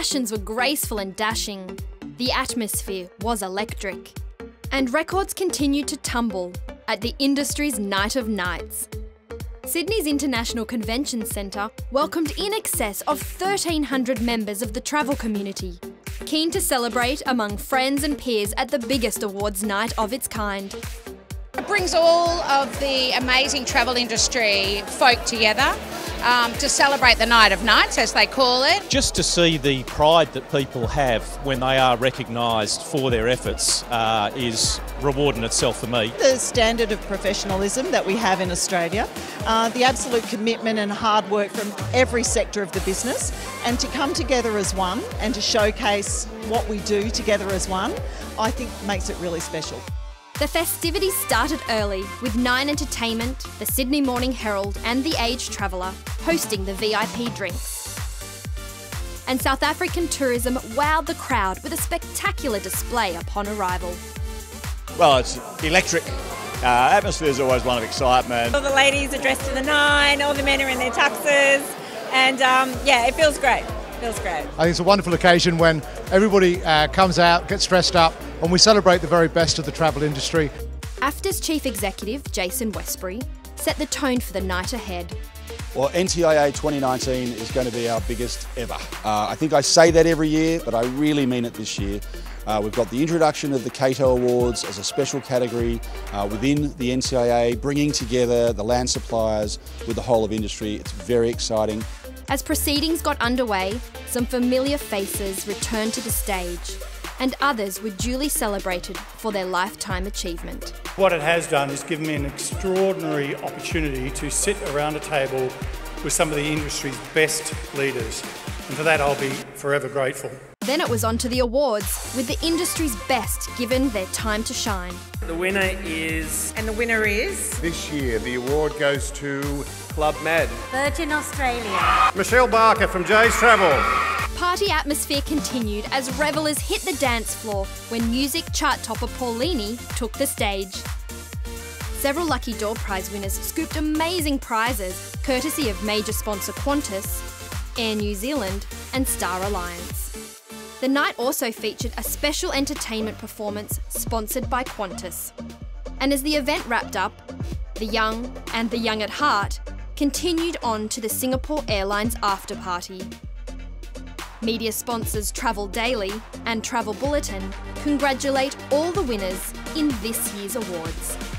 fashions were graceful and dashing. The atmosphere was electric. And records continued to tumble at the industry's Night of Nights. Sydney's International Convention Centre welcomed in excess of 1,300 members of the travel community, keen to celebrate among friends and peers at the biggest awards night of its kind. It brings all of the amazing travel industry folk together um, to celebrate the Night of Nights, as they call it. Just to see the pride that people have when they are recognised for their efforts uh, is rewarding itself for me. The standard of professionalism that we have in Australia, uh, the absolute commitment and hard work from every sector of the business, and to come together as one and to showcase what we do together as one, I think makes it really special. The festivities started early with Nine Entertainment, the Sydney Morning Herald, and the Age Traveller hosting the VIP drinks. And South African tourism wowed the crowd with a spectacular display upon arrival. Well, it's electric. Uh, atmosphere is always one of excitement. All the ladies are dressed to the nine, all the men are in their tuxes, and um, yeah, it feels great. Feels great. I think it's a wonderful occasion when everybody uh, comes out, gets dressed up, and we celebrate the very best of the travel industry. AFTA's Chief Executive, Jason Westbury, set the tone for the night ahead. Well, NTIA 2019 is going to be our biggest ever. Uh, I think I say that every year, but I really mean it this year. Uh, we've got the introduction of the Cato Awards as a special category uh, within the NTIA, bringing together the land suppliers with the whole of industry. It's very exciting. As proceedings got underway, some familiar faces returned to the stage, and others were duly celebrated for their lifetime achievement. What it has done is given me an extraordinary opportunity to sit around a table with some of the industry's best leaders, and for that I'll be forever grateful. Then it was on to the awards, with the industry's best given their time to shine. The winner is. And the winner is. This year, the award goes to. Club Med. Virgin Australia. Michelle Barker from Jay's Travel. Party atmosphere continued as revellers hit the dance floor when music chart topper Paulini took the stage. Several Lucky Door Prize winners scooped amazing prizes courtesy of major sponsor Qantas, Air New Zealand, and Star Alliance. The night also featured a special entertainment performance sponsored by Qantas. And as the event wrapped up, the young and the young at heart continued on to the Singapore Airlines after party. Media sponsors Travel Daily and Travel Bulletin congratulate all the winners in this year's awards.